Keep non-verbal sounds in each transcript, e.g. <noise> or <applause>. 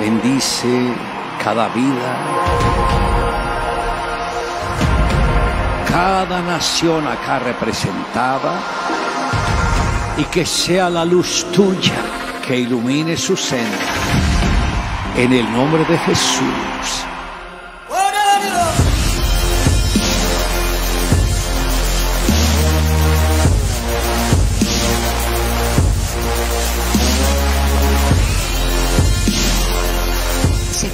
bendice cada vida, cada nación acá representada y que sea la luz tuya que ilumine su senda. En el nombre de Jesús.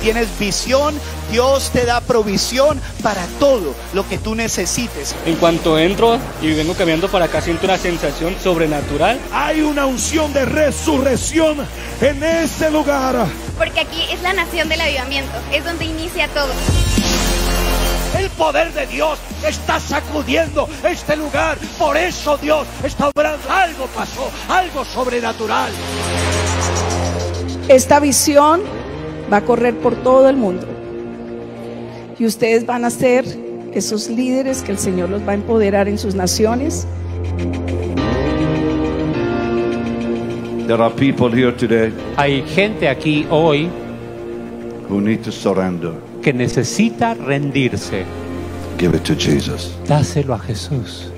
Tienes visión, Dios te da provisión para todo lo que tú necesites. En cuanto entro y vengo caminando para acá, siento una sensación sobrenatural. Hay una unción de resurrección en este lugar. Porque aquí es la nación del avivamiento, es donde inicia todo. El poder de Dios está sacudiendo este lugar. Por eso Dios está obrando. Algo pasó, algo sobrenatural. Esta visión va a correr por todo el mundo. Y ustedes van a ser esos líderes que el Señor los va a empoderar en sus naciones. There are people here today Hay gente aquí hoy who need to surrender. que necesita rendirse. Give it to Jesus. Dáselo a Jesús.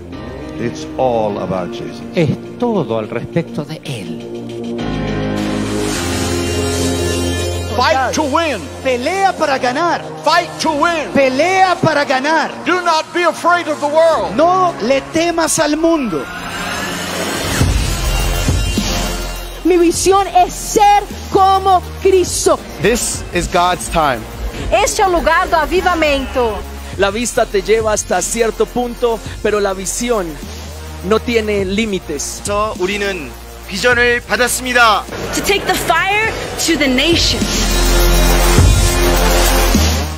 It's all about Jesus. Es todo al respecto de Él. Fight to win. Pelea para ganar. Fight to win. Pelea para ganar. Do not be afraid of the world. No le temas al mundo. Mi visión es ser como Cristo. This is God's time. Este é o lugar do avivamento. La vista te lleva hasta cierto punto, pero la visión no tiene límites. 저 우리는 비전을 받았습니다. To take the fire to the nations.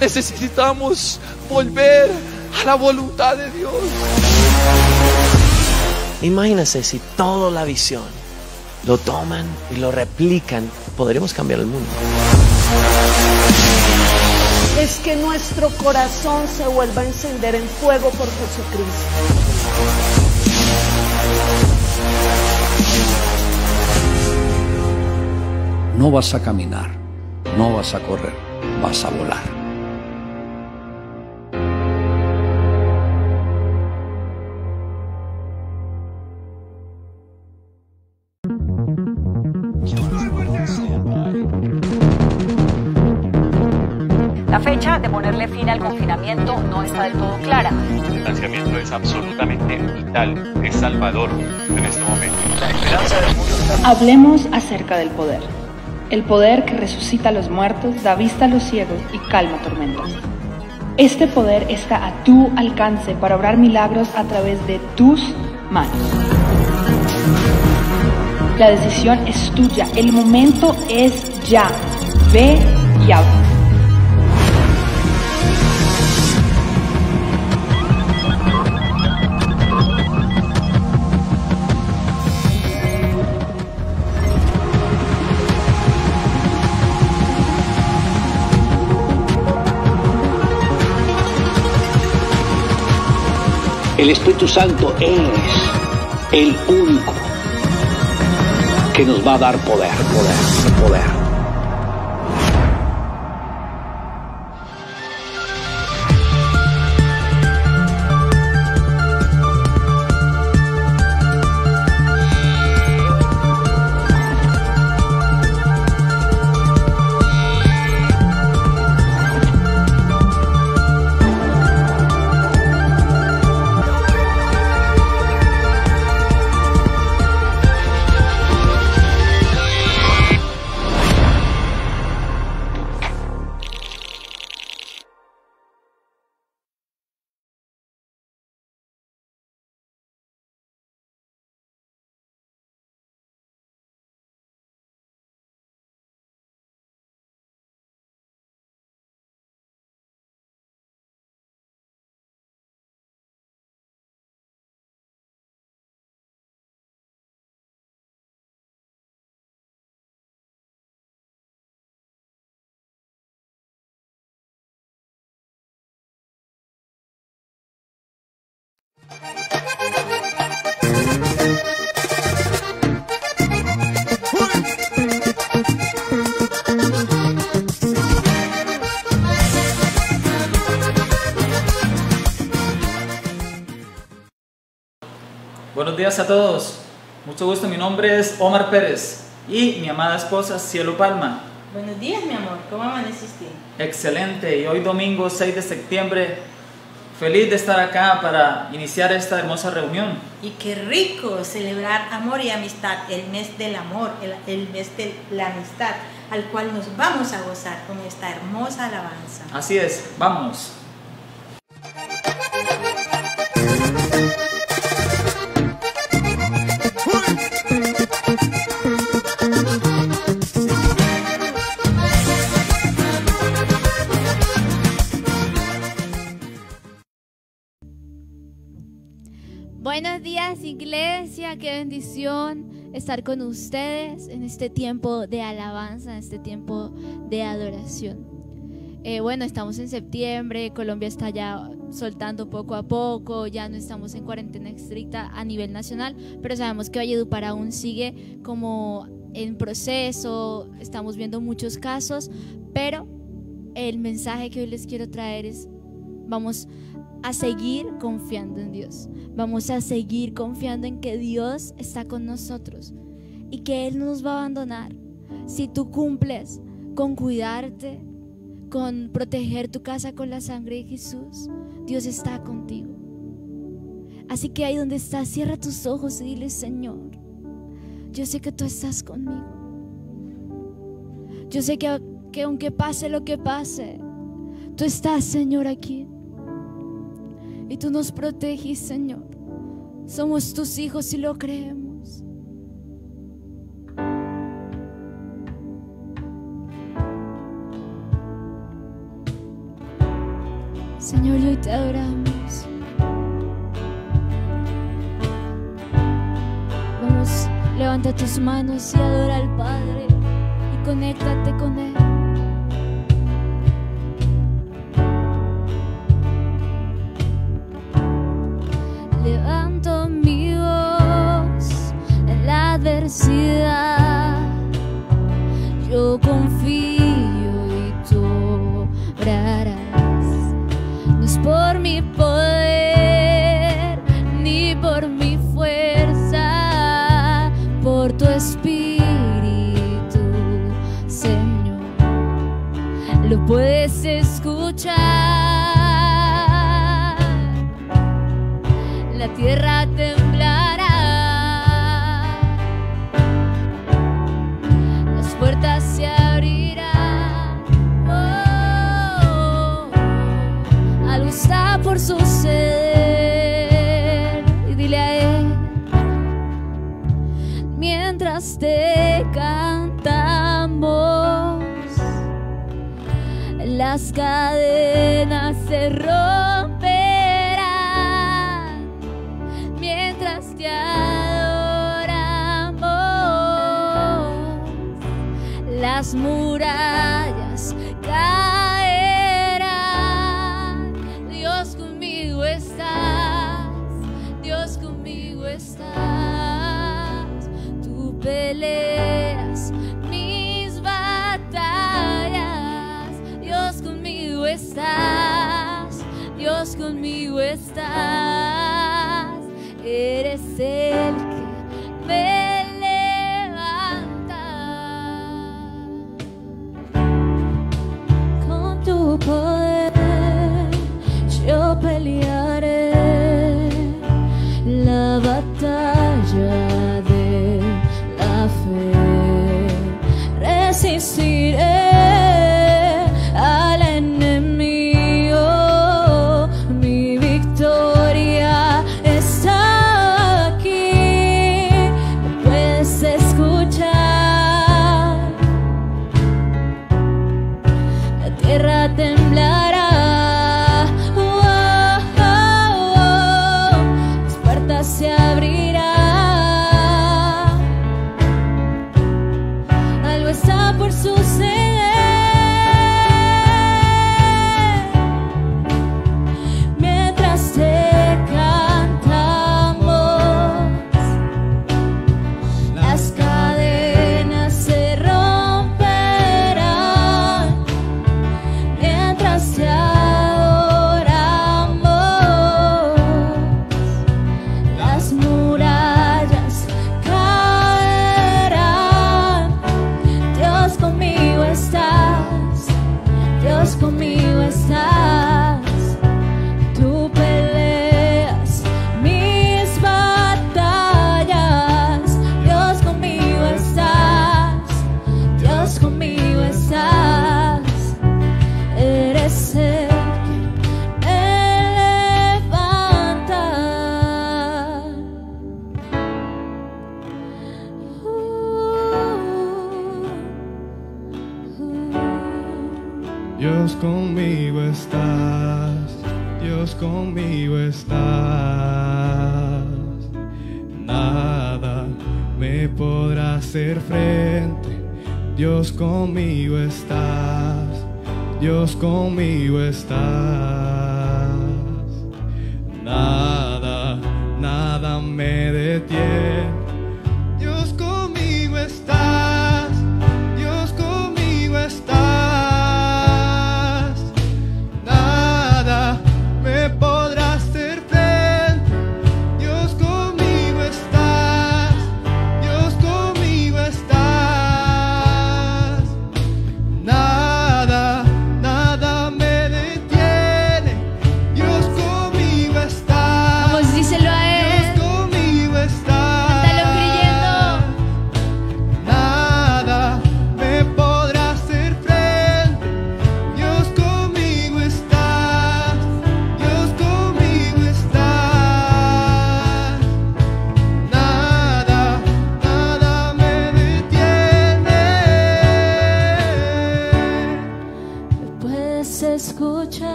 Necesitamos volver a la voluntad de Dios. Imagínense si toda la visión lo toman y lo replican, podremos cambiar el mundo. Es que nuestro corazón se vuelva a encender en fuego por Jesucristo. No vas a caminar, no vas a correr, vas a volar. La fecha de ponerle fin al confinamiento no está del todo clara. El distanciamiento es absolutamente vital, es salvador en este momento. La esperanza del mundo está... Hablemos acerca del poder. El poder que resucita a los muertos, da vista a los ciegos y calma tormentas. Este poder está a tu alcance para obrar milagros a través de tus manos. La decisión es tuya, el momento es ya. Ve y habla. El Espíritu Santo es el único que nos va a dar poder, poder, poder. Buenos días a todos. Mucho gusto, mi nombre es Omar Pérez y mi amada esposa Cielo Palma. Buenos días, mi amor. ¿Cómo amaneciste? Excelente. Y hoy domingo 6 de septiembre, feliz de estar acá para iniciar esta hermosa reunión. Y qué rico celebrar amor y amistad, el mes del amor, el, el mes de la amistad, al cual nos vamos a gozar con esta hermosa alabanza. Así es, vámonos. Buenos días iglesia, qué bendición estar con ustedes en este tiempo de alabanza, en este tiempo de adoración. Eh, bueno, estamos en septiembre, Colombia está ya soltando poco a poco, ya no estamos en cuarentena estricta a nivel nacional, pero sabemos que Valledupar aún sigue como en proceso, estamos viendo muchos casos, pero el mensaje que hoy les quiero traer es, vamos a seguir confiando en Dios. Vamos a seguir confiando en que Dios está con nosotros y que Él no nos va a abandonar. Si tú cumples con cuidarte, con proteger tu casa con la sangre de Jesús, Dios está contigo. Así que ahí donde estás, cierra tus ojos y dile, Señor, yo sé que tú estás conmigo. Yo sé que, que aunque pase lo que pase, tú estás, Señor, aquí y tú nos proteges, Señor. Somos tus hijos y lo creemos. Señor, hoy te adoramos. Vamos, levanta tus manos y adora al Padre y conéctate con Él. Yo confío y tú obrarás. No es por mi poder ni por mi fuerza, por tu espíritu, Señor. Lo puedes escuchar. Las cadenas se rompen mientras te adoramos, las murallas se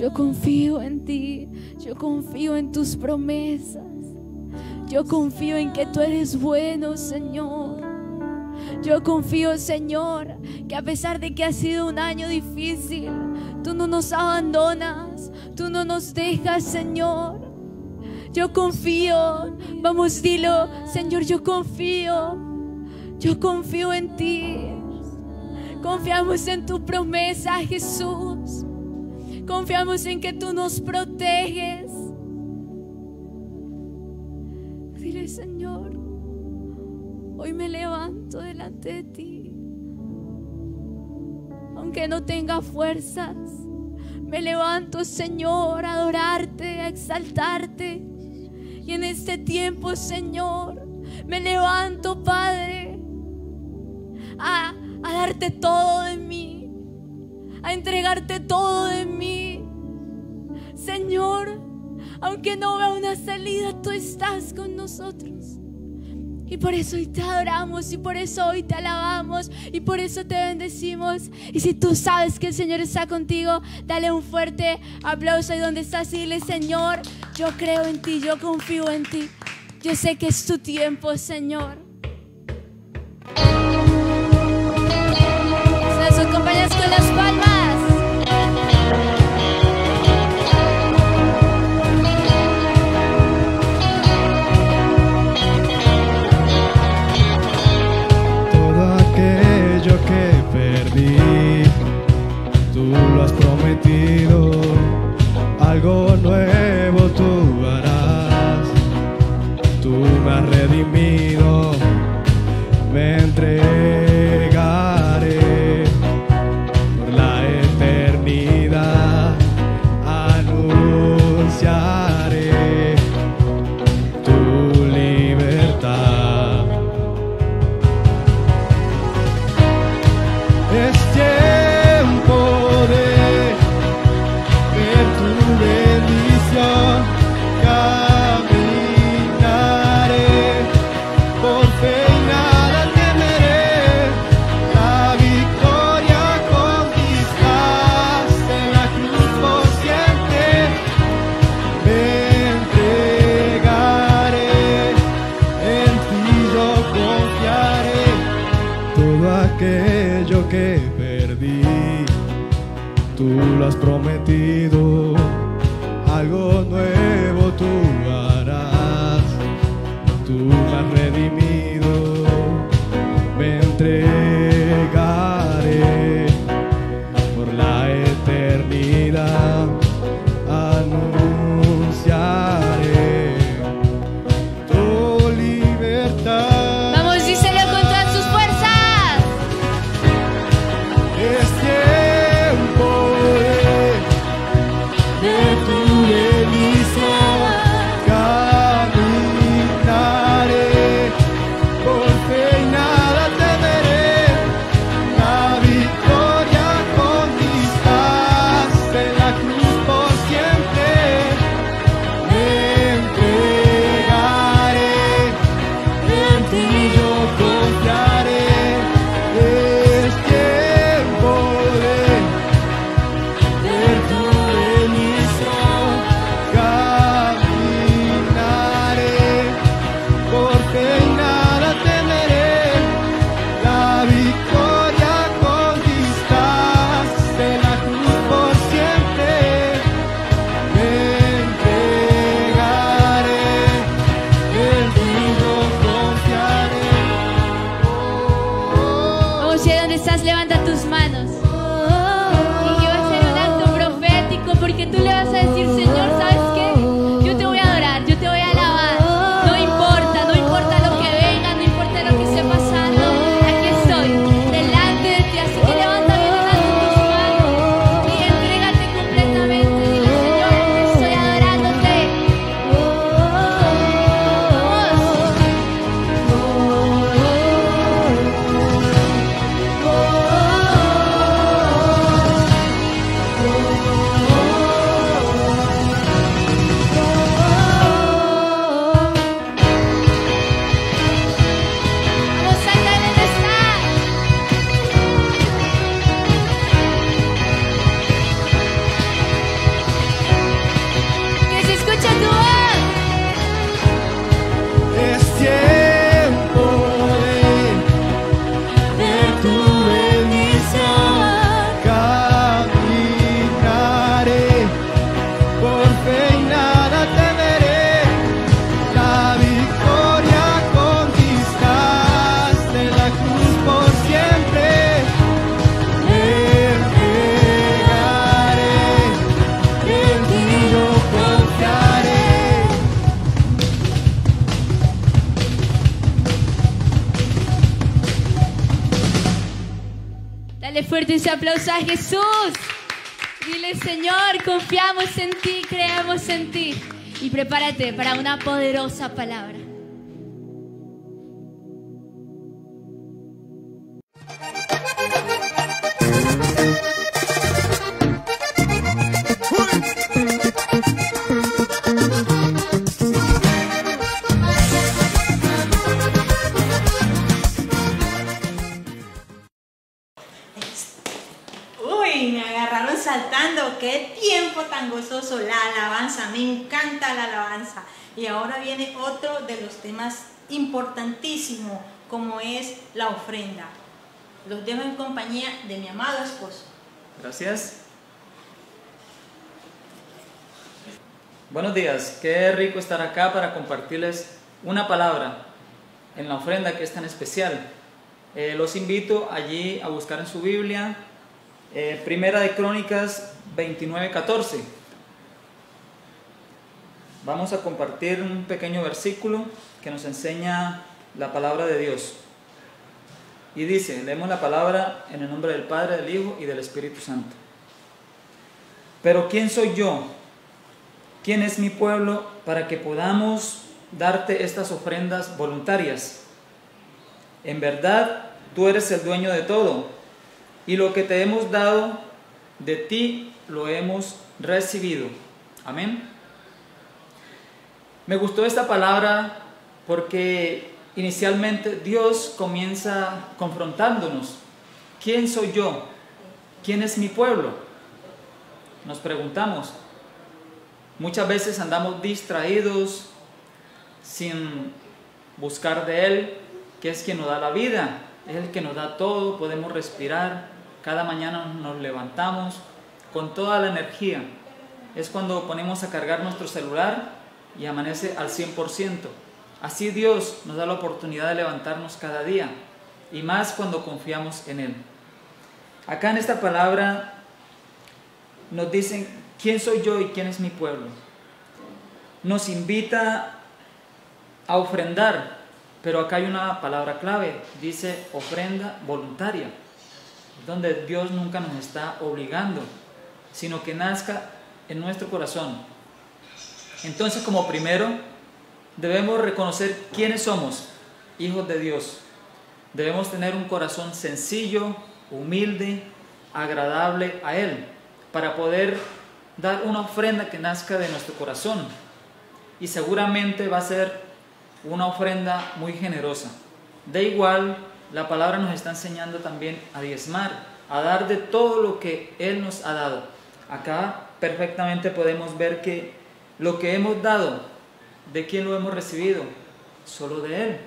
yo confío en ti, yo confío en tus promesas, yo confío en que tú eres bueno, Señor. Yo confío, Señor, que a pesar de que ha sido un año difícil, tú no nos abandonas, tú no nos dejas, Señor. Yo confío, vamos, dilo, Señor, yo confío, yo confío en ti. Confiamos en tu promesa, Jesús. Confiamos en que tú nos proteges. Dile, Señor, hoy me levanto delante de ti. Aunque no tenga fuerzas, me levanto, Señor, a adorarte, a exaltarte. Y en este tiempo, Señor, me levanto, Padre, a, darte todo de mí, a entregarte todo de mí. Señor, aunque no vea una salida, tú estás con nosotros. Y por eso hoy te adoramos y por eso hoy te alabamos y por eso te bendecimos. Y si tú sabes que el Señor está contigo, dale un fuerte aplauso ahí donde estás y dile, Señor, yo creo en ti, yo confío en ti. Yo sé que es tu tiempo, Señor. Se sus compañeros con las palmas. algo nuevo tú harás. Tú me has redimido. A Jesús. Dile, Señor, confiamos en ti, creemos en ti. Y prepárate para una poderosa palabra. Y ahora viene otro de los temas importantísimo, como es la ofrenda. Los dejo en compañía de mi amado esposo. Gracias. Buenos días, qué rico estar acá para compartirles una palabra en la ofrenda que es tan especial. Eh, los invito allí a buscar en su Biblia, eh, Primera de Crónicas 29, 14. Vamos a compartir un pequeño versículo que nos enseña la palabra de Dios. Y dice, leemos la palabra en el nombre del Padre, del Hijo y del Espíritu Santo. Pero ¿quién soy yo? ¿Quién es mi pueblo para que podamos darte estas ofrendas voluntarias? En verdad, tú eres el dueño de todo, y lo que te hemos dado, de ti lo hemos recibido. Amén. Me gustó esta palabra porque inicialmente Dios comienza confrontándonos. ¿Quién soy yo? ¿Quién es mi pueblo? Nos preguntamos. Muchas veces andamos distraídos sin buscar de Él, que es quien nos da la vida, es el que nos da todo, podemos respirar, cada mañana nos levantamos con toda la energía. Es cuando ponemos a cargar nuestro celular y amanece al 100%. Así Dios nos da la oportunidad de levantarnos cada día y más cuando confiamos en Él. Acá en esta palabra nos dicen quién soy yo y quién es mi pueblo. Nos invita a ofrendar, pero acá hay una palabra clave, dice ofrenda voluntaria, donde Dios nunca nos está obligando, sino que nazca en nuestro corazón. Entonces, como primero, debemos reconocer quiénes somos, hijos de Dios. Debemos tener un corazón sencillo, humilde, agradable a Él, para poder dar una ofrenda que nazca de nuestro corazón. Y seguramente va a ser una ofrenda muy generosa. De igual, la palabra nos está enseñando también a diezmar, a dar de todo lo que Él nos ha dado. Acá perfectamente podemos ver que lo que hemos dado, ¿de quién lo hemos recibido? Solo de Él.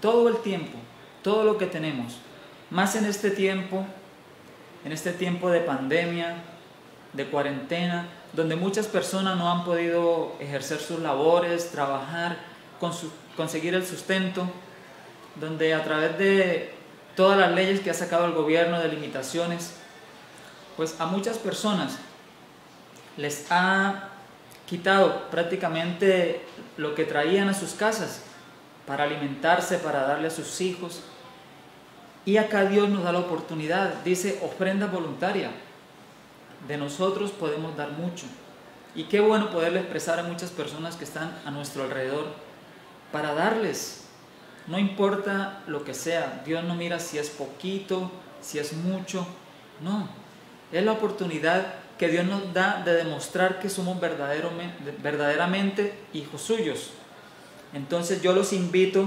Todo el tiempo, todo lo que tenemos. Más en este tiempo, en este tiempo de pandemia, de cuarentena, donde muchas personas no han podido ejercer sus labores, trabajar, conseguir el sustento, donde a través de todas las leyes que ha sacado el gobierno de limitaciones, pues a muchas personas les ha quitado prácticamente lo que traían a sus casas para alimentarse, para darle a sus hijos. Y acá Dios nos da la oportunidad, dice ofrenda voluntaria. De nosotros podemos dar mucho. Y qué bueno poderle expresar a muchas personas que están a nuestro alrededor para darles. No importa lo que sea, Dios no mira si es poquito, si es mucho, no. Es la oportunidad que Dios nos da de demostrar que somos verdaderamente hijos suyos. Entonces yo los invito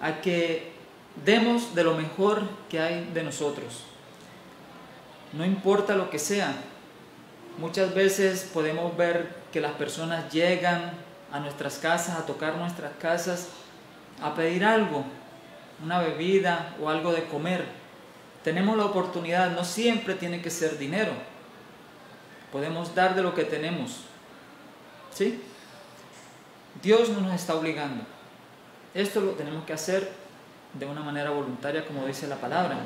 a que demos de lo mejor que hay de nosotros. No importa lo que sea. Muchas veces podemos ver que las personas llegan a nuestras casas, a tocar nuestras casas, a pedir algo, una bebida o algo de comer. Tenemos la oportunidad, no siempre tiene que ser dinero Podemos dar de lo que tenemos. ¿Sí? Dios no nos está obligando. Esto lo tenemos que hacer de una manera voluntaria, como dice la palabra.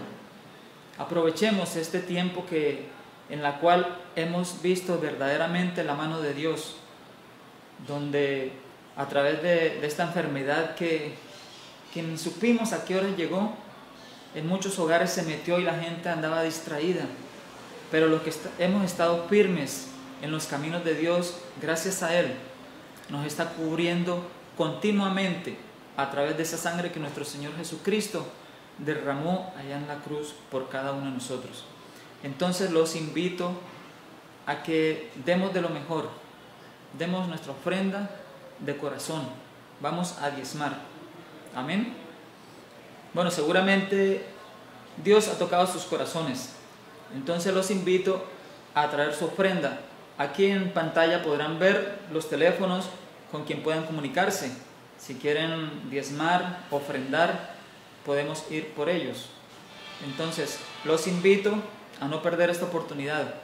Aprovechemos este tiempo que, en la cual hemos visto verdaderamente la mano de Dios, donde a través de, esta enfermedad que, que supimos a qué hora llegó, en muchos hogares se metió y la gente andaba distraída pero los que hemos estado firmes en los caminos de Dios, gracias a Él, nos está cubriendo continuamente a través de esa sangre que nuestro Señor Jesucristo derramó allá en la cruz por cada uno de nosotros. Entonces los invito a que demos de lo mejor, demos nuestra ofrenda de corazón, vamos a diezmar. Amén. Bueno, seguramente Dios ha tocado sus corazones entonces los invito a traer su ofrenda. Aquí en pantalla podrán ver los teléfonos con quien puedan comunicarse. Si quieren diezmar, ofrendar, podemos ir por ellos. Entonces, los invito a no perder esta oportunidad.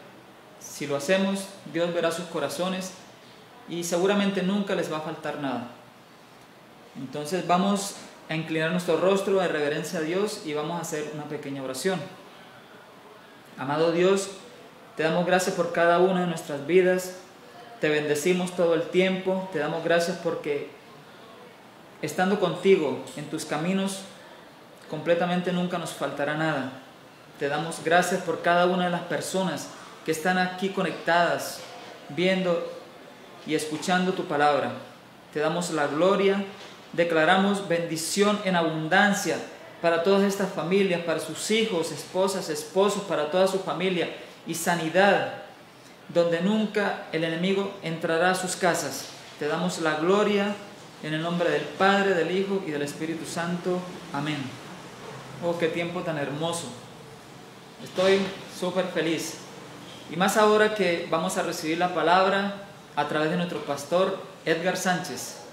Si lo hacemos, Dios verá sus corazones y seguramente nunca les va a faltar nada. Entonces vamos a inclinar nuestro rostro de reverencia a Dios y vamos a hacer una pequeña oración. Amado Dios, te damos gracias por cada una de nuestras vidas. te bendecimos todo el tiempo, te damos gracias porque estando contigo en tus caminos, completamente nunca nos faltará nada. Te damos gracias por cada una de las personas que están aquí conectadas, viendo y escuchando tu palabra. Te damos la gloria, declaramos bendición en abundancia para todas estas familias, para sus hijos, esposas, esposos, para toda su familia y sanidad donde nunca el enemigo entrará a sus casas. Te damos la gloria en el nombre del Padre, del Hijo y del Espíritu Santo. Amén. Oh, qué tiempo tan hermoso. Estoy súper feliz. Y más ahora que vamos a recibir la palabra a través de nuestro pastor Edgar Sánchez.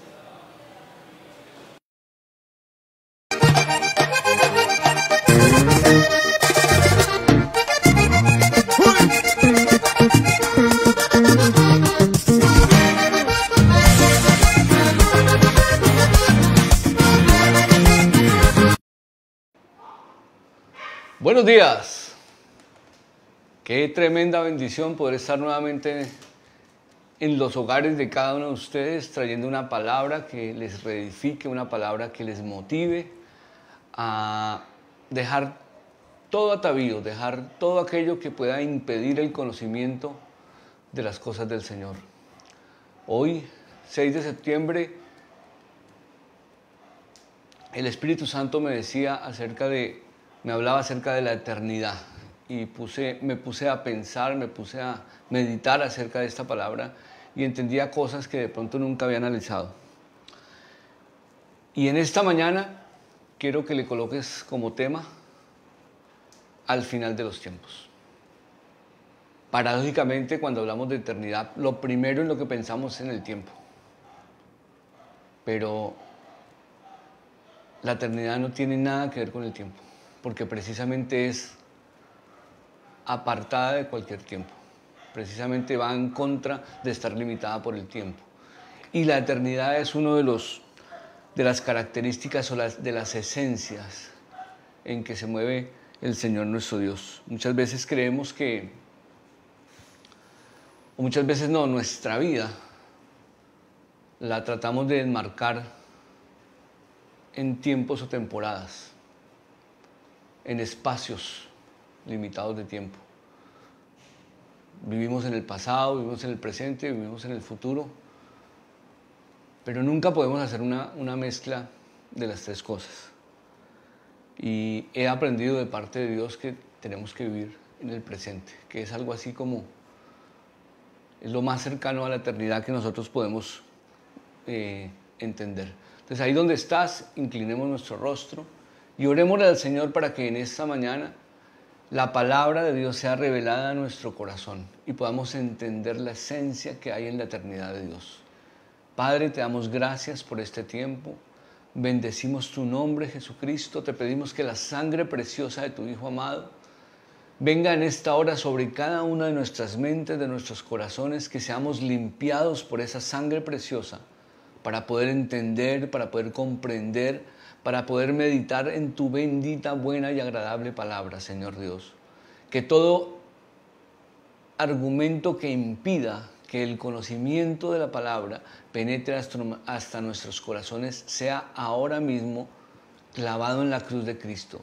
Buenos días. Qué tremenda bendición poder estar nuevamente en los hogares de cada uno de ustedes trayendo una palabra que les reedifique, una palabra que les motive a dejar todo atavío, dejar todo aquello que pueda impedir el conocimiento de las cosas del Señor. Hoy, 6 de septiembre, el Espíritu Santo me decía acerca de me hablaba acerca de la eternidad y me puse a pensar, me puse a meditar acerca de esta palabra y entendía cosas que de pronto nunca había analizado. Y en esta mañana quiero que le coloques como tema al final de los tiempos. Paradójicamente, cuando hablamos de eternidad, lo primero en lo que pensamos es en el tiempo. Pero la eternidad no tiene nada que ver con el tiempo porque precisamente es apartada de cualquier tiempo. Precisamente va en contra de estar limitada por el tiempo. Y la eternidad es uno de los de las características o las, de las esencias en que se mueve el Señor nuestro Dios. Muchas veces creemos que, o muchas veces no, nuestra vida la tratamos de enmarcar en tiempos o temporadas en espacios limitados de tiempo. Vivimos en el pasado, vivimos en el presente, vivimos en el futuro, pero nunca podemos hacer una, una mezcla de las tres cosas. Y he aprendido de parte de Dios que tenemos que vivir en el presente, que es algo así como, es lo más cercano a la eternidad que nosotros podemos eh, entender. Entonces ahí donde estás, inclinemos nuestro rostro y orémosle al Señor para que en esta mañana la palabra de Dios sea revelada a nuestro corazón y podamos entender la esencia que hay en la eternidad de Dios. Padre, te damos gracias por este tiempo. Bendecimos tu nombre, Jesucristo. Te pedimos que la sangre preciosa de tu Hijo amado venga en esta hora sobre cada una de nuestras mentes, de nuestros corazones, que seamos limpiados por esa sangre preciosa para poder entender, para poder comprender para poder meditar en tu bendita, buena y agradable palabra, Señor Dios. Que todo argumento que impida que el conocimiento de la palabra penetre hasta nuestros corazones sea ahora mismo clavado en la cruz de Cristo.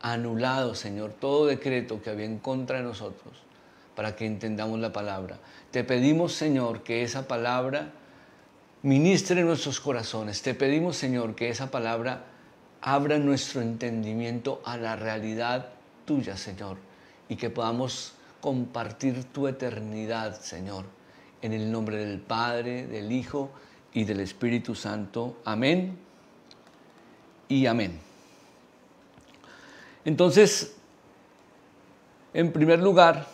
Anulado, Señor, todo decreto que había en contra de nosotros para que entendamos la palabra. Te pedimos, Señor, que esa palabra ministre en nuestros corazones. Te pedimos, Señor, que esa palabra abra nuestro entendimiento a la realidad tuya, Señor, y que podamos compartir tu eternidad, Señor, en el nombre del Padre, del Hijo y del Espíritu Santo. Amén y amén. Entonces, en primer lugar,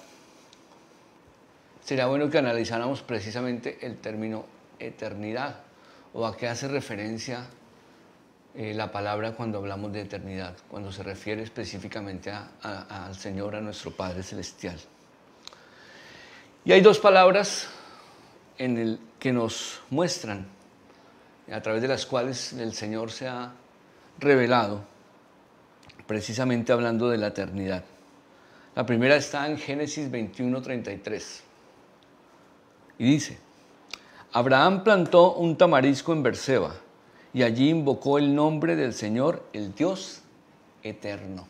sería bueno que analizáramos precisamente el término eternidad o a qué hace referencia eh, la palabra cuando hablamos de eternidad, cuando se refiere específicamente al Señor, a nuestro Padre Celestial. Y hay dos palabras en el que nos muestran, a través de las cuales el Señor se ha revelado, precisamente hablando de la eternidad. La primera está en Génesis 21:33 y dice, Abraham plantó un tamarisco en Berseba y allí invocó el nombre del Señor, el Dios eterno.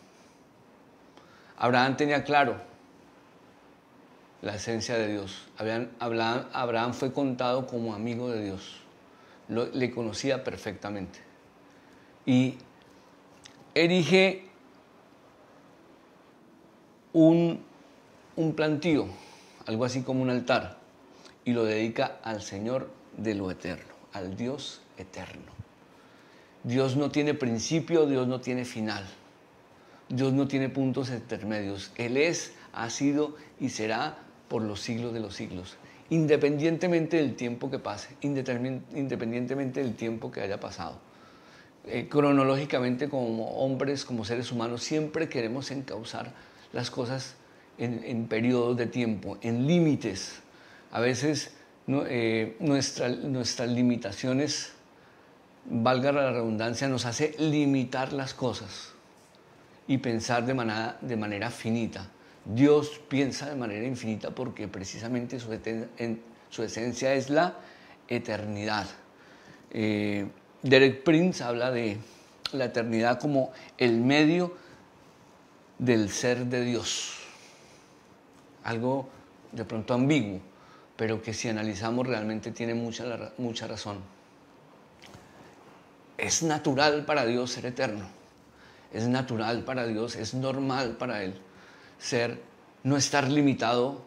Abraham tenía claro la esencia de Dios. Abraham, fue contado como amigo de Dios. le conocía perfectamente. Y erige un, un plantío, algo así como un altar, y lo dedica al Señor de lo eterno, al Dios eterno. Dios no tiene principio, Dios no tiene final. Dios no tiene puntos intermedios. Él es, ha sido y será por los siglos de los siglos, independientemente del tiempo que pase, independientemente del tiempo que haya pasado. Eh, cronológicamente como hombres, como seres humanos, siempre queremos encauzar las cosas en, periodos de tiempo, en límites. A veces eh, nuestras limitaciones, valga la redundancia, nos hace limitar las cosas y pensar de manera, finita. Dios piensa de manera infinita porque precisamente su, su esencia es la eternidad. Eh, Derek Prince habla de la eternidad como el medio del ser de Dios. Algo de pronto ambiguo, pero que si analizamos realmente tiene mucha, mucha razón. Es natural para Dios ser eterno. Es natural para Dios, es normal para Él ser, no estar limitado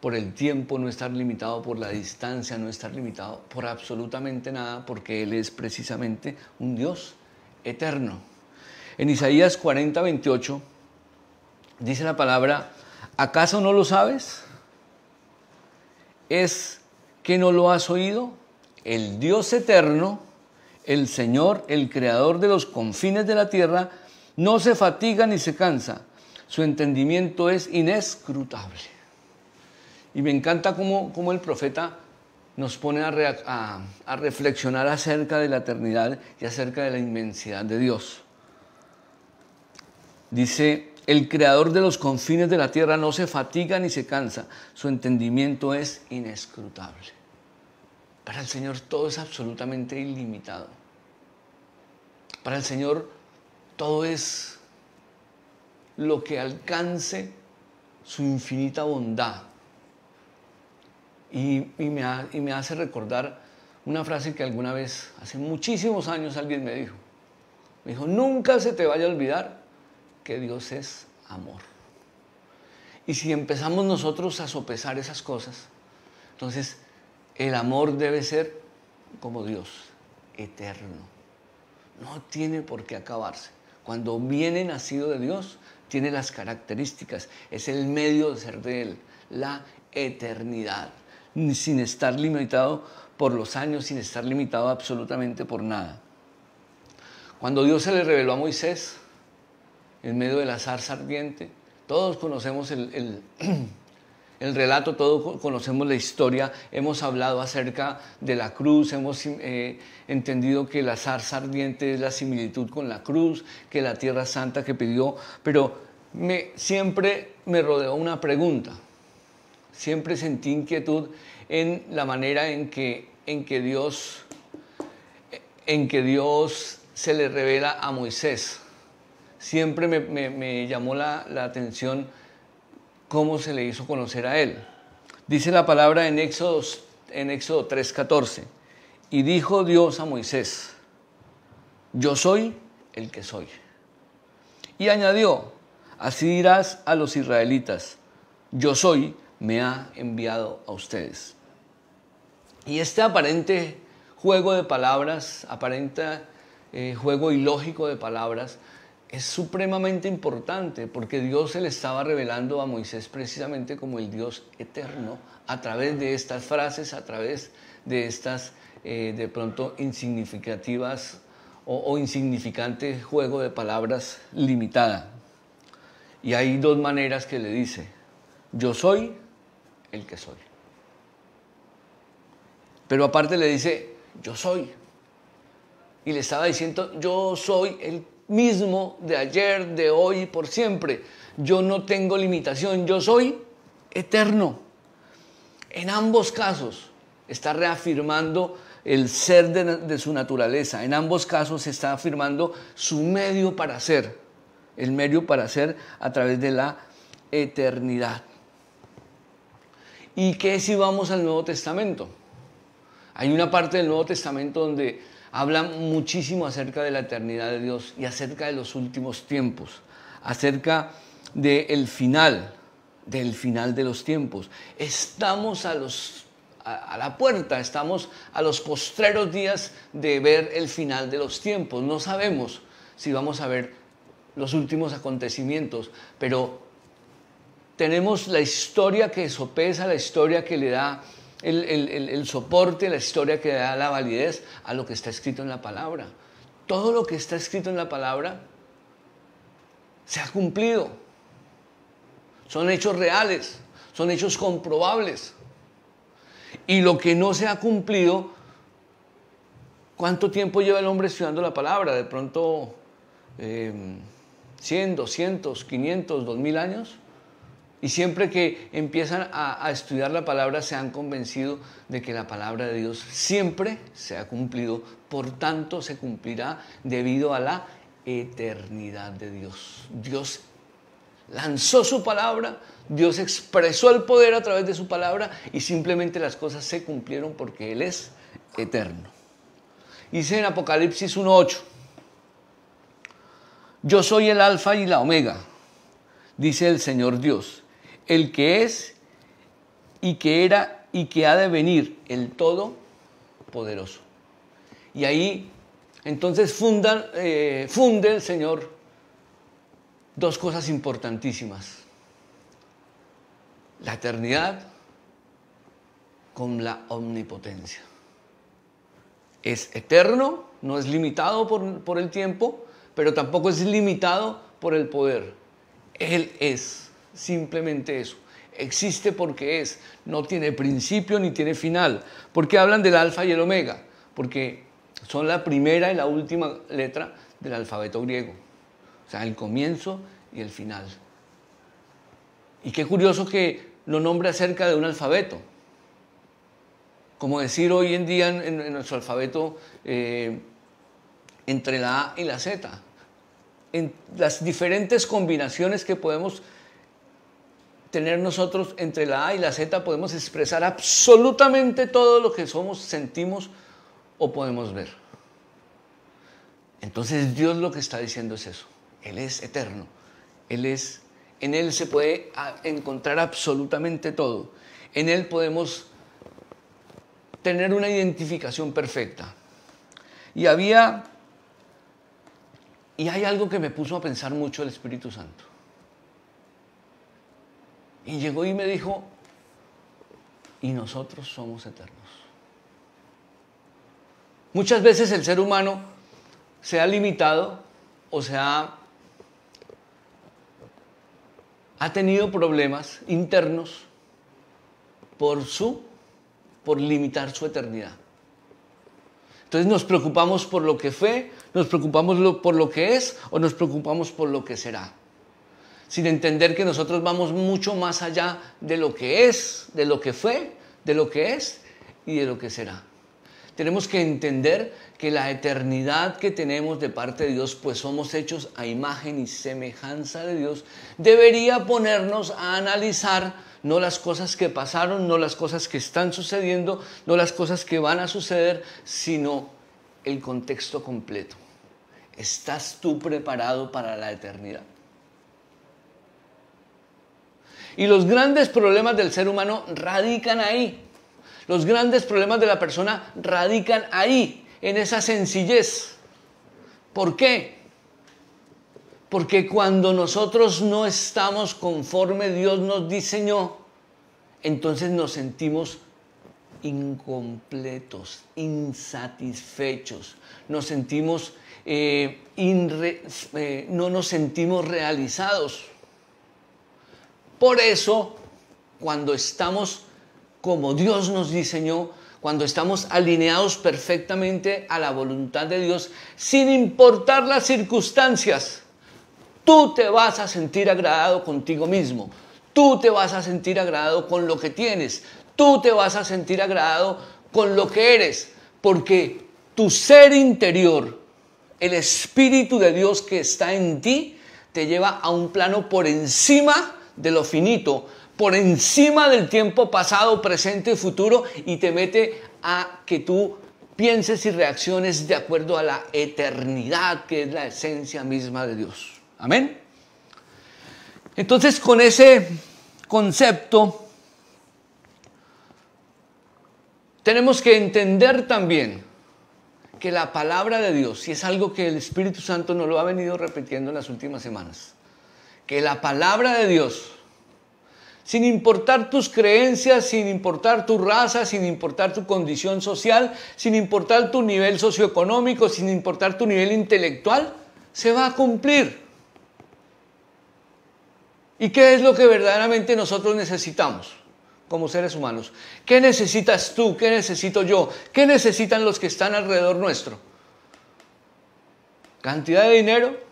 por el tiempo, no estar limitado por la distancia, no estar limitado por absolutamente nada, porque Él es precisamente un Dios eterno. En Isaías 40, 28 dice la palabra, ¿acaso no lo sabes? ¿Es que no lo has oído? El Dios eterno, el Señor, el creador de los confines de la tierra, no se fatiga ni se cansa. Su entendimiento es inescrutable. Y me encanta cómo, el profeta nos pone a, a, reflexionar acerca de la eternidad y acerca de la inmensidad de Dios. Dice, el creador de los confines de la tierra no se fatiga ni se cansa, su entendimiento es inescrutable. Para el Señor todo es absolutamente ilimitado. Para el Señor todo es lo que alcance su infinita bondad. Y, me me hace recordar una frase que alguna vez, hace muchísimos años, alguien me dijo. Me dijo, nunca se te vaya a olvidar que Dios es amor. Y si empezamos nosotros a sopesar esas cosas, entonces el amor debe ser como Dios, eterno. No tiene por qué acabarse. Cuando viene nacido de Dios, tiene las características, es el medio de ser de Él, la eternidad, sin estar limitado por los años, sin estar limitado absolutamente por nada. Cuando Dios se le reveló a Moisés en medio de la zarza ardiente, todos conocemos el, el <clears throat> relato, todos conocemos la historia, hemos hablado acerca de la cruz, hemos eh, entendido que la zarza ardiente es la similitud con la cruz, que la tierra santa que pidió, pero me, siempre me rodeó una pregunta, siempre sentí inquietud en la manera en que, en que, Dios, en que Dios se le revela a Moisés. Siempre me, llamó la, la atención cómo se le hizo conocer a él. Dice la palabra en Éxodo, en Éxodo 3:14, y dijo Dios a Moisés, yo soy el que soy. Y añadió, así dirás a los israelitas, yo soy, me ha enviado a ustedes. Y este aparente juego de palabras, aparente eh, juego ilógico de palabras, es supremamente importante porque Dios se le estaba revelando a Moisés precisamente como el Dios eterno a través de estas frases, a través de estas eh, de pronto insignificativas o, o insignificante juego de palabras limitada. Y hay dos maneras que le dice, yo soy el que soy. Pero aparte le dice, yo soy. Y le estaba diciendo, yo soy el mismo de ayer, de hoy y por siempre. Yo no tengo limitación, yo soy eterno. En ambos casos está reafirmando el ser de, su naturaleza. En ambos casos está afirmando su medio para ser, el medio para ser a través de la eternidad. ¿Y qué si vamos al Nuevo Testamento? Hay una parte del Nuevo Testamento donde habla muchísimo acerca de la eternidad de Dios y acerca de los últimos tiempos, acerca del final, del final de los tiempos. Estamos a, los, a la puerta, estamos a los postreros días de ver el final de los tiempos. No sabemos si vamos a ver los últimos acontecimientos, pero tenemos la historia que sopesa, la historia que le da el, el, el, soporte, la historia que da la validez a lo que está escrito en la palabra. Todo lo que está escrito en la palabra se ha cumplido. Son hechos reales, son hechos comprobables. Y lo que no se ha cumplido, ¿cuánto tiempo lleva el hombre estudiando la palabra? De pronto, eh, 100, 200, 500, 2000 años. Y siempre que empiezan a, estudiar la palabra se han convencido de que la palabra de Dios siempre se ha cumplido, por tanto se cumplirá debido a la eternidad de Dios. Dios lanzó su palabra, Dios expresó el poder a través de su palabra y simplemente las cosas se cumplieron porque Él es eterno. Dice en Apocalipsis 1.8, yo soy el alfa y la omega, dice el Señor Dios el que es y que era y que ha de venir, el Todopoderoso. Y ahí entonces funda, eh, funde el Señor dos cosas importantísimas. La eternidad con la omnipotencia. Es eterno, no es limitado por, por el tiempo, pero tampoco es limitado por el poder. Él es simplemente eso. Existe porque es, no tiene principio ni tiene final. ¿Por qué hablan del alfa y el omega? Porque son la primera y la última letra del alfabeto griego. O sea, el comienzo y el final. Y qué curioso que lo nombre acerca de un alfabeto. Como decir hoy en día en, nuestro alfabeto eh, entre la A y la Z. En las diferentes combinaciones que podemos tener nosotros entre la A y la Z podemos expresar absolutamente todo lo que somos, sentimos o podemos ver. Entonces Dios lo que está diciendo es eso. Él es eterno. Él es en él se puede encontrar absolutamente todo. En él podemos tener una identificación perfecta. Y había y hay algo que me puso a pensar mucho el Espíritu Santo. Y llegó y me dijo, y nosotros somos eternos. Muchas veces el ser humano se ha limitado o se ha, ha tenido problemas internos por su, por limitar su eternidad. Entonces nos preocupamos por lo que fue, nos preocupamos por lo que es o nos preocupamos por lo que será sin entender que nosotros vamos mucho más allá de lo que es, de lo que fue, de lo que es y de lo que será. Tenemos que entender que la eternidad que tenemos de parte de Dios, pues somos hechos a imagen y semejanza de Dios, debería ponernos a analizar no las cosas que pasaron, no las cosas que están sucediendo, no las cosas que van a suceder, sino el contexto completo. ¿Estás tú preparado para la eternidad? Y los grandes problemas del ser humano radican ahí. Los grandes problemas de la persona radican ahí, en esa sencillez. ¿Por qué? Porque cuando nosotros no estamos conforme Dios nos diseñó, entonces nos sentimos incompletos, insatisfechos, nos sentimos, eh, eh, no nos sentimos realizados. Por eso, cuando estamos como Dios nos diseñó, cuando estamos alineados perfectamente a la voluntad de Dios, sin importar las circunstancias, tú te vas a sentir agradado contigo mismo, tú te vas a sentir agradado con lo que tienes, tú te vas a sentir agradado con lo que eres, porque tu ser interior, el Espíritu de Dios que está en ti, te lleva a un plano por encima de lo finito, por encima del tiempo pasado, presente y futuro, y te mete a que tú pienses y reacciones de acuerdo a la eternidad, que es la esencia misma de Dios. Amén. Entonces, con ese concepto, tenemos que entender también que la palabra de Dios, y es algo que el Espíritu Santo nos lo ha venido repitiendo en las últimas semanas, que la palabra de Dios, sin importar tus creencias, sin importar tu raza, sin importar tu condición social, sin importar tu nivel socioeconómico, sin importar tu nivel intelectual, se va a cumplir. ¿Y qué es lo que verdaderamente nosotros necesitamos como seres humanos? ¿Qué necesitas tú? ¿Qué necesito yo? ¿Qué necesitan los que están alrededor nuestro? ¿Cantidad de dinero?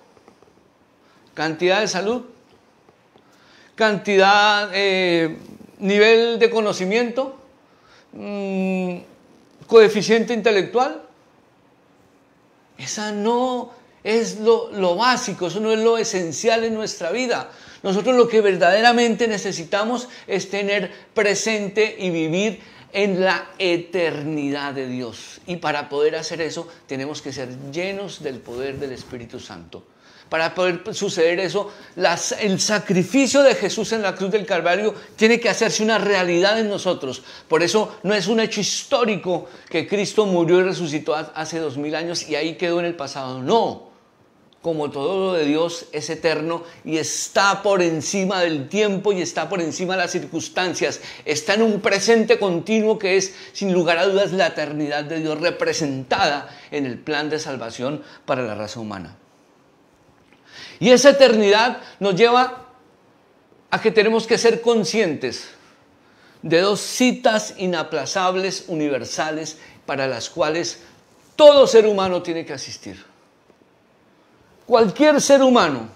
¿Cantidad de salud? ¿Cantidad, eh, nivel de conocimiento? Mm, ¿Coeficiente intelectual? Esa no es lo, lo básico, eso no es lo esencial en nuestra vida. Nosotros lo que verdaderamente necesitamos es tener presente y vivir en la eternidad de Dios. Y para poder hacer eso tenemos que ser llenos del poder del Espíritu Santo. Para poder suceder eso, el sacrificio de Jesús en la cruz del Calvario tiene que hacerse una realidad en nosotros. Por eso no es un hecho histórico que Cristo murió y resucitó hace dos mil años y ahí quedó en el pasado. No, como todo lo de Dios es eterno y está por encima del tiempo y está por encima de las circunstancias. Está en un presente continuo que es, sin lugar a dudas, la eternidad de Dios representada en el plan de salvación para la raza humana. Y esa eternidad nos lleva a que tenemos que ser conscientes de dos citas inaplazables, universales, para las cuales todo ser humano tiene que asistir. Cualquier ser humano,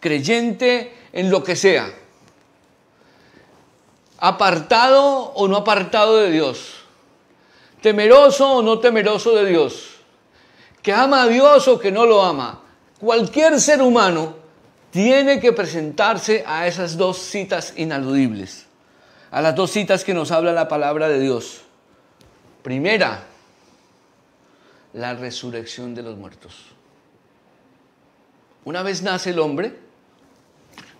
creyente en lo que sea, apartado o no apartado de Dios, temeroso o no temeroso de Dios, que ama a Dios o que no lo ama, cualquier ser humano tiene que presentarse a esas dos citas inaludibles, a las dos citas que nos habla la palabra de Dios. Primera, la resurrección de los muertos. Una vez nace el hombre,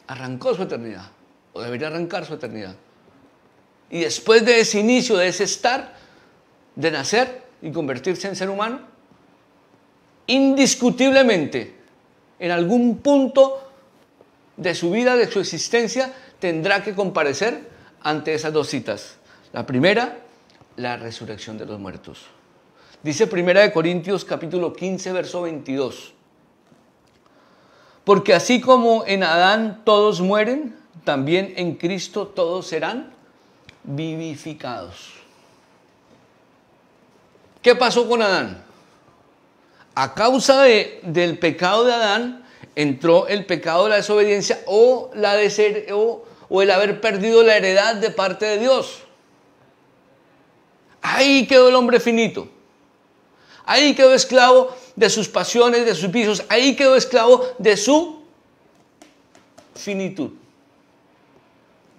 arrancó su eternidad, o debería arrancar su eternidad. Y después de ese inicio, de ese estar, de nacer y convertirse en ser humano, indiscutiblemente, en algún punto de su vida, de su existencia, tendrá que comparecer ante esas dos citas. La primera, la resurrección de los muertos. Dice 1 Corintios capítulo 15, verso 22. Porque así como en Adán todos mueren, también en Cristo todos serán vivificados. ¿Qué pasó con Adán? A causa de, del pecado de Adán entró el pecado de la desobediencia o, la de ser, o, o el haber perdido la heredad de parte de Dios. Ahí quedó el hombre finito. Ahí quedó esclavo de sus pasiones, de sus vicios. Ahí quedó esclavo de su finitud.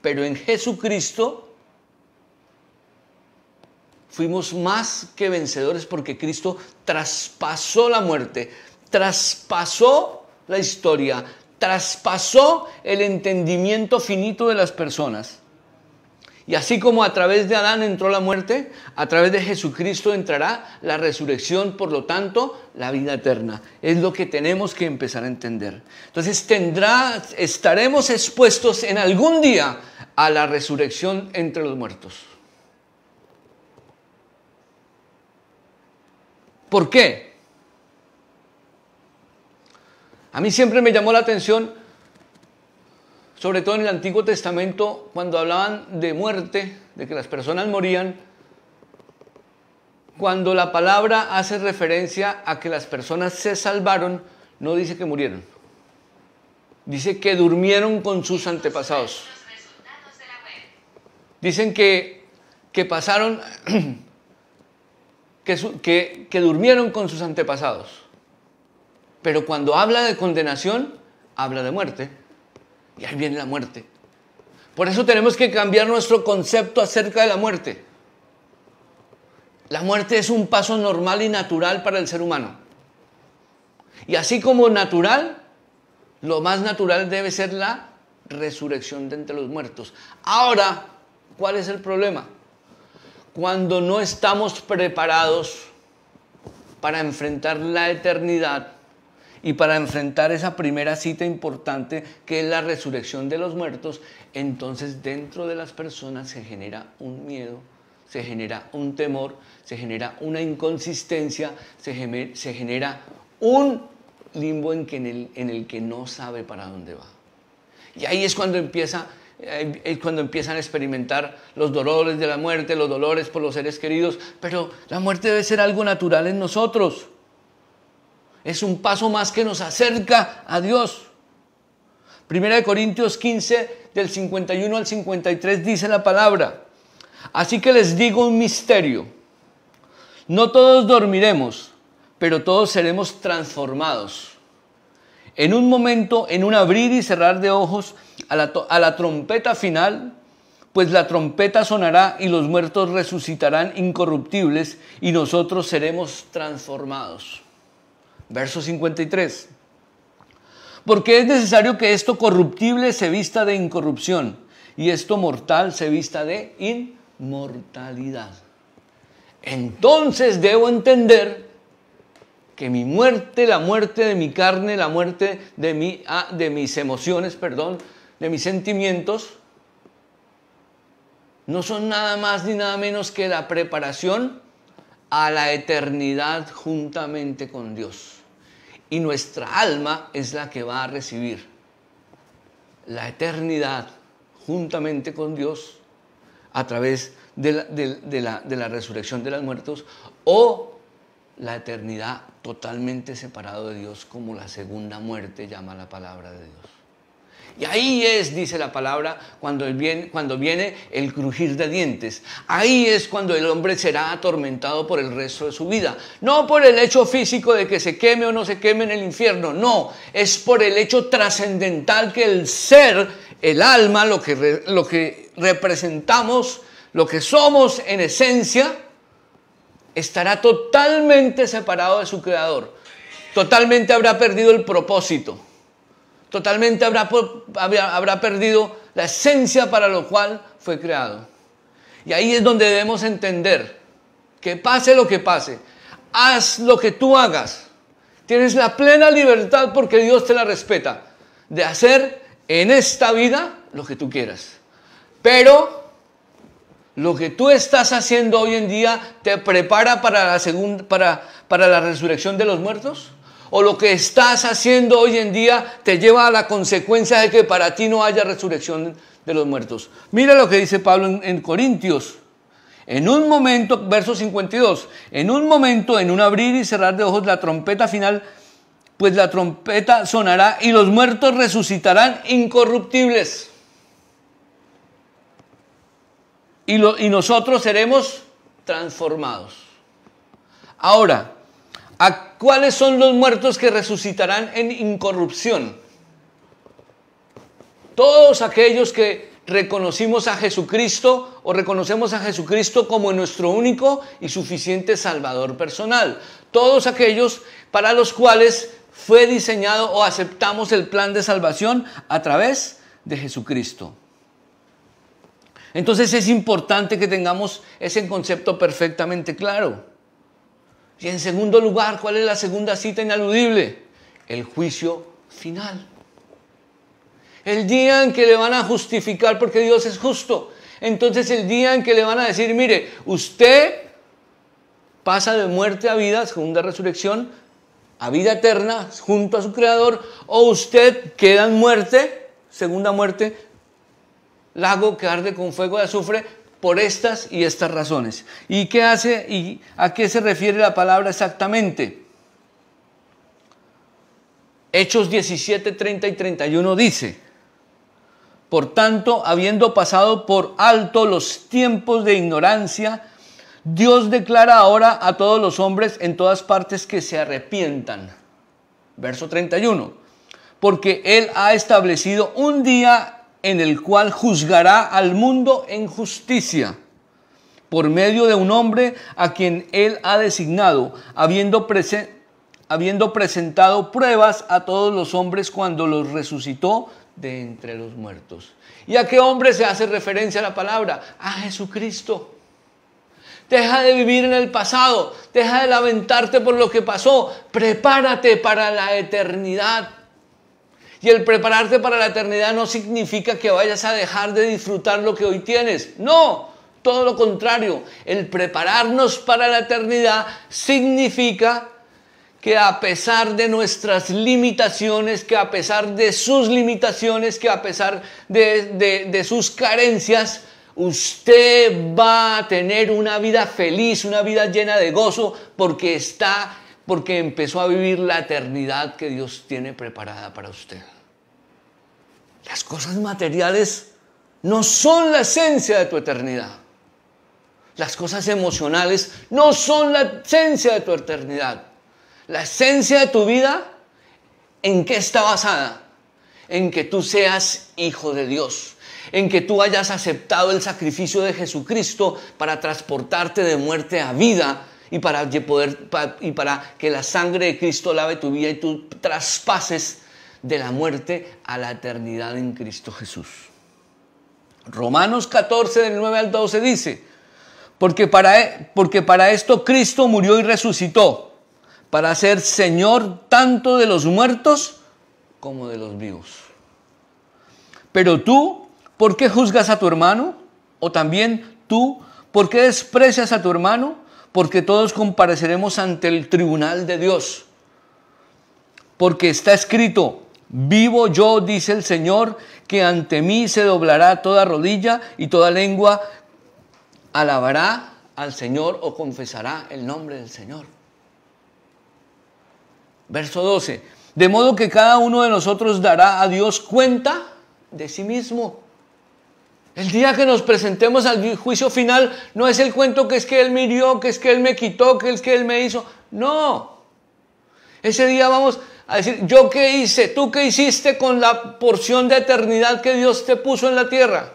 Pero en Jesucristo fuimos más que vencedores porque Cristo traspasó la muerte, traspasó la historia, traspasó el entendimiento finito de las personas y así como a través de Adán entró la muerte, a través de Jesucristo entrará la resurrección, por lo tanto, la vida eterna. Es lo que tenemos que empezar a entender. Entonces, tendrá, estaremos expuestos en algún día a la resurrección entre los muertos. ¿Por qué? A mí siempre me llamó la atención sobre todo en el Antiguo Testamento, cuando hablaban de muerte, de que las personas morían, cuando la palabra hace referencia a que las personas se salvaron, no dice que murieron. Dice que durmieron con sus antepasados. Dicen que que pasaron, <clears throat> que, durmieron con sus antepasados. Pero cuando habla de condenación, habla de muerte. Y ahí viene la muerte. Por eso tenemos que cambiar nuestro concepto acerca de la muerte. La muerte es un paso normal y natural para el ser humano. Y así como natural, lo más natural debe ser la resurrección de entre los muertos. Ahora, ¿cuál es el problema? Cuando no estamos preparados para enfrentar la eternidad y para enfrentar esa primera cita importante que es la resurrección de los muertos, entonces dentro de las personas se genera un miedo, se genera un temor, se genera una inconsistencia, se, genera un limbo en, el, en el que no sabe para dónde va. Y ahí es cuando empieza es cuando empiezan a experimentar los dolores de la muerte, los dolores por los seres queridos, pero la muerte debe ser algo natural en nosotros. Es un paso más que nos acerca a Dios. Primera de Corintios 15, del 51 al 53, dice la palabra. Así que les digo un misterio. No todos dormiremos, pero todos seremos transformados. En un momento, en un abrir y cerrar de ojos, a la, trompeta final, pues la trompeta sonará y los muertos resucitarán incorruptibles y nosotros seremos transformados. Verso 53. Porque es necesario que esto corruptible se vista de incorrupción y esto mortal se vista de inmortalidad. Entonces debo entender que mi muerte, la muerte de mi carne, la muerte de, mi, ah, de mis emociones, perdón, de mis sentimientos, no son nada más ni nada menos que la preparación a la eternidad juntamente con Dios. Y nuestra alma es la que va a recibir la eternidad juntamente con Dios a través de la, de la, resurrección de los muertos o la eternidad totalmente separado de Dios como la segunda muerte llama la palabra de Dios. Y ahí es, dice la palabra, cuando viene, cuando viene el crujir de dientes. Ahí es cuando el hombre será atormentado por el resto de su vida. No por el hecho físico de que se queme o no se queme en el infierno, no. Es por el hecho trascendental que el ser, el alma, lo que, lo que representamos, lo que somos en esencia, estará totalmente separado de su creador. Totalmente habrá perdido el propósito totalmente habrá, habrá perdido la esencia para lo cual fue creado. Y ahí es donde debemos entender que pase lo que pase, haz lo que tú hagas. Tienes la plena libertad porque Dios te la respeta de hacer en esta vida lo que tú quieras. Pero lo que tú estás haciendo hoy en día te prepara para la, segunda, para, para la resurrección de los muertos o lo que estás haciendo hoy en día te lleva a la consecuencia de que para ti no haya resurrección de los muertos. Mira lo que dice Pablo en, Corintios. En un momento, verso 52, en un momento, en un abrir y cerrar de ojos, la trompeta final, pues la trompeta sonará y los muertos resucitarán incorruptibles. Y, nosotros seremos transformados. Ahora, ¿A cuáles son los muertos que resucitarán en incorrupción? Todos aquellos que reconocimos a Jesucristo o reconocemos a Jesucristo como nuestro único y suficiente Salvador personal. Todos aquellos para los cuales fue diseñado o aceptamos el plan de salvación a través de Jesucristo. Entonces es importante que tengamos ese concepto perfectamente claro. Y en segundo lugar, ¿cuál es la segunda cita ineludible? El juicio final. El día en que le van a justificar porque Dios es justo. Entonces el día en que le van a decir, mire, usted pasa de muerte a vida, segunda resurrección, a vida eterna junto a su creador, o usted queda en muerte, segunda muerte, lago que arde con fuego de azufre, por estas y estas razones. ¿Y qué hace y a qué se refiere la palabra exactamente? Hechos 17, 30 y 31 dice, Por tanto, habiendo pasado por alto los tiempos de ignorancia, Dios declara ahora a todos los hombres en todas partes que se arrepientan. Verso 31. Porque Él ha establecido un día en el cual juzgará al mundo en justicia por medio de un hombre a quien Él ha designado, habiendo, presentado pruebas a todos los hombres cuando los resucitó de entre los muertos. ¿Y a qué hombre se hace referencia la palabra? A Jesucristo. Deja de vivir en el pasado, deja de lamentarte por lo que pasó, prepárate para la eternidad. Y el prepararte para la eternidad no significa que vayas a dejar de disfrutar lo que hoy tienes. No, todo lo contrario. El prepararnos para la eternidad significa que a pesar de nuestras limitaciones, que a pesar de sus limitaciones, que a pesar de, sus carencias, usted va a tener una vida feliz, una vida llena de gozo, porque está, porque empezó a vivir la eternidad que Dios tiene preparada para usted. Las cosas materiales no son la esencia de tu eternidad. Las cosas emocionales no son la esencia de tu eternidad. La esencia de tu vida, ¿en qué está basada? En que tú seas hijo de Dios, en que tú hayas aceptado el sacrificio de Jesucristo para transportarte de muerte a vida y para, poder, y para que la sangre de Cristo lave tu vida y tú traspases de la muerte a la eternidad en Cristo Jesús. Romanos 14 del 9 al 12 dice, porque para, e, porque para esto Cristo murió y resucitó para ser Señor tanto de los muertos como de los vivos. Pero tú, ¿por qué juzgas a tu hermano? O también tú, ¿por qué desprecias a tu hermano? Porque todos compareceremos ante el tribunal de Dios. Porque está escrito, vivo yo, dice el Señor, que ante mí se doblará toda rodilla y toda lengua alabará al Señor o confesará el nombre del Señor. Verso 12. De modo que cada uno de nosotros dará a Dios cuenta de sí mismo. El día que nos presentemos al juicio final no es el cuento que es que Él me hirió, que es que Él me quitó, que es que Él me hizo. No. Ese día vamos a decir, yo qué hice, tú qué hiciste con la porción de eternidad que Dios te puso en la tierra.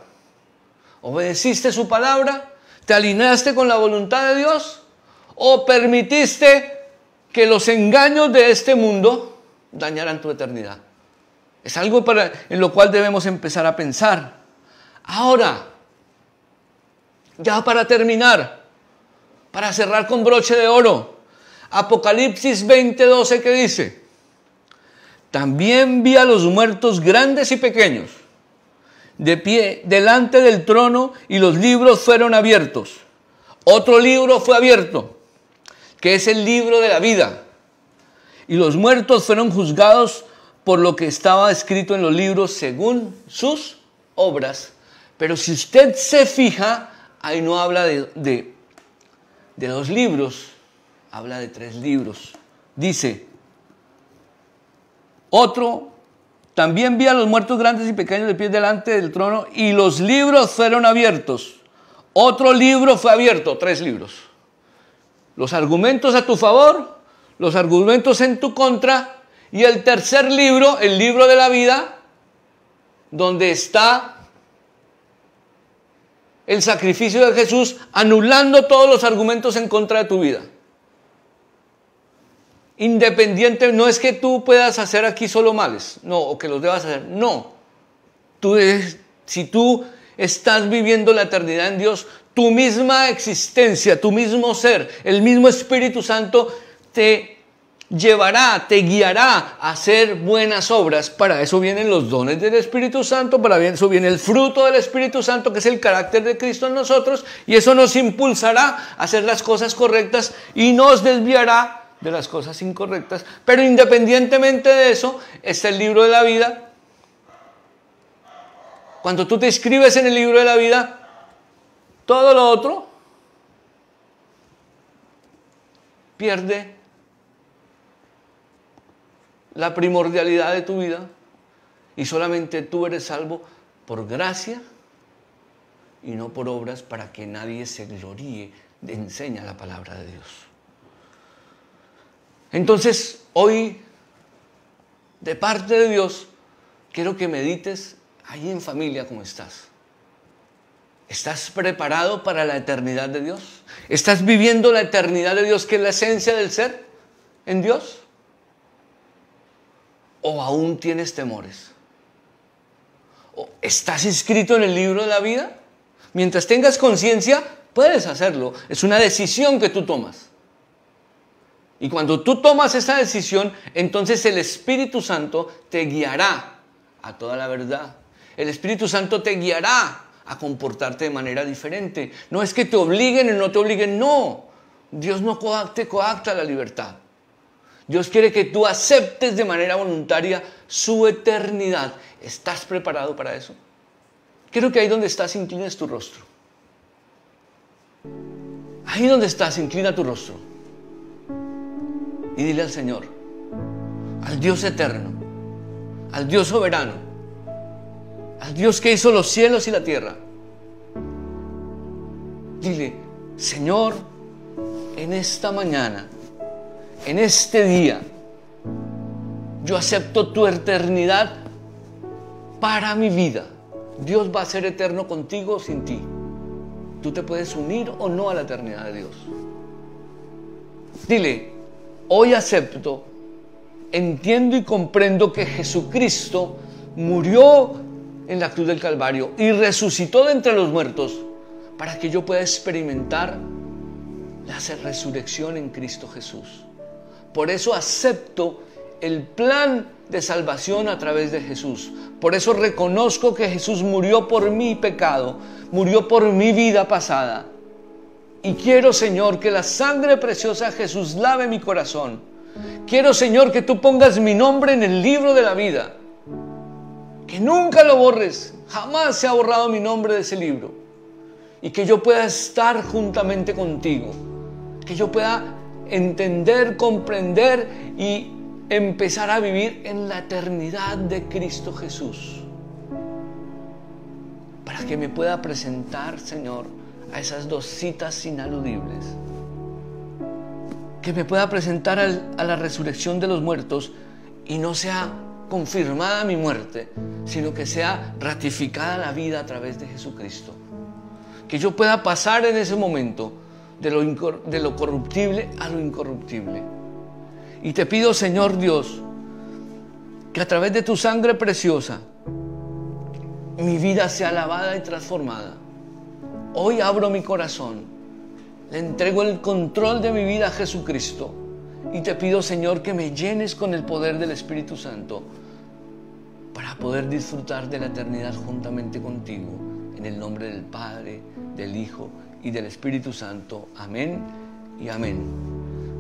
¿Obedeciste su palabra? ¿Te alineaste con la voluntad de Dios? ¿O permitiste que los engaños de este mundo dañarán tu eternidad. Es algo para, en lo cual debemos empezar a pensar. Ahora, ya para terminar, para cerrar con broche de oro, Apocalipsis 20:12 que dice, también vi a los muertos grandes y pequeños, de pie delante del trono y los libros fueron abiertos. Otro libro fue abierto que es el libro de la vida. Y los muertos fueron juzgados por lo que estaba escrito en los libros según sus obras. Pero si usted se fija, ahí no habla de, de, dos libros, habla de tres libros. Dice, otro, también vi a los muertos grandes y pequeños de pie delante del trono y los libros fueron abiertos. Otro libro fue abierto, tres libros los argumentos a tu favor, los argumentos en tu contra, y el tercer libro, el libro de la vida, donde está el sacrificio de Jesús anulando todos los argumentos en contra de tu vida. Independiente, no es que tú puedas hacer aquí solo males, no, o que los debas hacer, no. Tú si tú estás viviendo la eternidad en Dios, tu misma existencia, tu mismo ser, el mismo Espíritu Santo te llevará, te guiará a hacer buenas obras. Para eso vienen los dones del Espíritu Santo, para eso viene el fruto del Espíritu Santo, que es el carácter de Cristo en nosotros, y eso nos impulsará a hacer las cosas correctas y nos desviará de las cosas incorrectas. Pero independientemente de eso, está el libro de la vida. Cuando tú te escribes en el libro de la vida, todo lo otro pierde la primordialidad de tu vida y solamente tú eres salvo por gracia y no por obras para que nadie se gloríe, enseña la palabra de Dios. Entonces, hoy, de parte de Dios, quiero que medites ahí en familia como estás. ¿Estás preparado para la eternidad de Dios? ¿Estás viviendo la eternidad de Dios, que es la esencia del ser en Dios? ¿O aún tienes temores? ¿O ¿Estás inscrito en el libro de la vida? Mientras tengas conciencia, puedes hacerlo. Es una decisión que tú tomas. Y cuando tú tomas esa decisión, entonces el Espíritu Santo te guiará a toda la verdad. El Espíritu Santo te guiará a comportarte de manera diferente. No es que te obliguen o no te obliguen, no. Dios no te coacta la libertad. Dios quiere que tú aceptes de manera voluntaria su eternidad. ¿Estás preparado para eso? Quiero que ahí donde estás inclines tu rostro. Ahí donde estás, inclina tu rostro. Y dile al Señor, al Dios eterno, al Dios soberano, al Dios que hizo los cielos y la tierra. Dile, Señor, en esta mañana, en este día, yo acepto tu eternidad para mi vida. Dios va a ser eterno contigo o sin ti. Tú te puedes unir o no a la eternidad de Dios. Dile, hoy acepto, entiendo y comprendo que Jesucristo murió en la cruz del Calvario y resucitó de entre los muertos para que yo pueda experimentar la resurrección en Cristo Jesús. Por eso acepto el plan de salvación a través de Jesús. Por eso reconozco que Jesús murió por mi pecado, murió por mi vida pasada. Y quiero, Señor, que la sangre preciosa de Jesús lave mi corazón. Quiero, Señor, que tú pongas mi nombre en el libro de la vida. Que nunca lo borres. Jamás se ha borrado mi nombre de ese libro. Y que yo pueda estar juntamente contigo. Que yo pueda entender, comprender y empezar a vivir en la eternidad de Cristo Jesús. Para que me pueda presentar, Señor, a esas dos citas inaludibles. Que me pueda presentar a la resurrección de los muertos y no sea confirmada mi muerte, sino que sea ratificada la vida a través de Jesucristo. Que yo pueda pasar en ese momento de lo, de lo corruptible a lo incorruptible y te pido, Señor Dios, que a través de tu sangre preciosa mi vida sea lavada y transformada. Hoy abro mi corazón, le entrego el control de mi vida a Jesucristo y te pido, Señor, que me llenes con el poder del Espíritu Santo para poder disfrutar de la eternidad juntamente contigo. En el nombre del Padre, del Hijo y del Espíritu Santo. Amén y amén.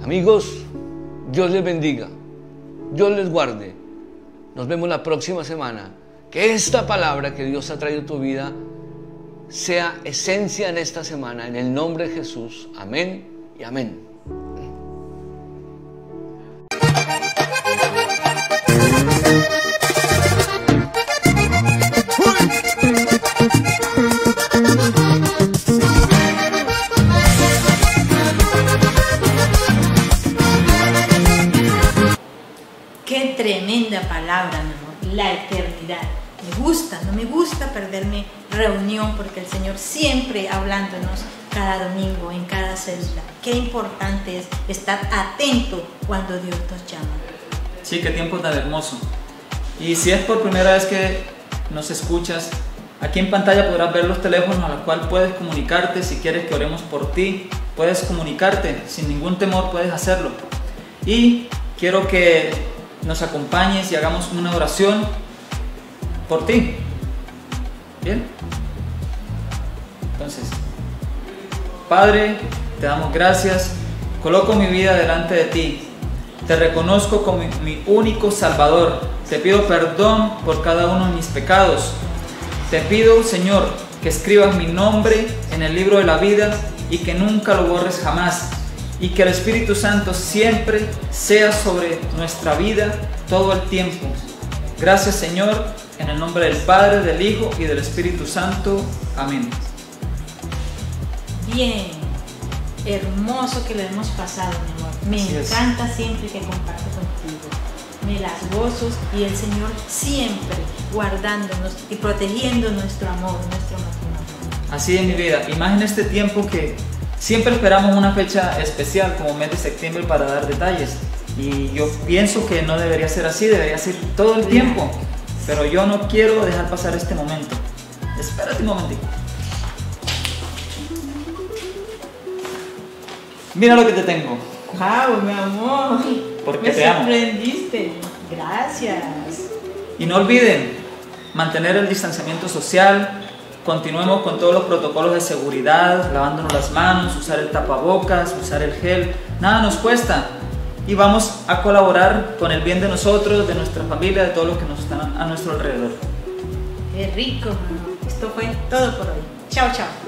Amigos, Dios les bendiga. Dios les guarde. Nos vemos la próxima semana. Que esta palabra que Dios ha traído a tu vida sea esencia en esta semana. En el nombre de Jesús. Amén y amén. Palabra, mi amor, la eternidad. Me gusta, no me gusta perderme reunión porque el Señor siempre hablándonos cada domingo, en cada célula. Qué importante es estar atento cuando Dios nos llama. Sí, qué tiempo tan hermoso. Y si es por primera vez que nos escuchas, aquí en pantalla podrás ver los teléfonos a los cuales puedes comunicarte si quieres que oremos por ti. Puedes comunicarte sin ningún temor, puedes hacerlo. Y quiero que nos acompañes y hagamos una oración por ti. ¿Bien? Entonces, Padre, te damos gracias, coloco mi vida delante de ti, te reconozco como mi, único Salvador, te pido perdón por cada uno de mis pecados, te pido, Señor, que escribas mi nombre en el libro de la vida y que nunca lo borres jamás y que el Espíritu Santo siempre sea sobre nuestra vida todo el tiempo. Gracias Señor En el nombre del Padre, del Hijo y del Espíritu Santo. Amén. Bien, hermoso que lo hemos pasado, mi amor. Me encanta siempre que comparto contigo. Me las gozo y el Señor siempre guardándonos y protegiendo nuestro amor, nuestro matrimonio. Así es mi vida. Y más en este tiempo que siempre esperamos una fecha especial como mes de septiembre para dar detalles. Y yo pienso que no debería ser así, debería ser todo el tiempo. Pero yo no quiero dejar pasar este momento. Espérate un momentito. Mira lo que te tengo. ¡Wow, mi amor! Porque Me te amo. sorprendiste. Gracias. Y no olviden mantener el distanciamiento social, continuemos con todos los protocolos de seguridad, lavándonos las manos, usar el tapabocas, usar el gel, nada nos cuesta. Y vamos a colaborar con el bien de nosotros, de nuestra familia, de todos los que nos están a nuestro alrededor. Qué rico. Esto fue todo por hoy. Chao, chao.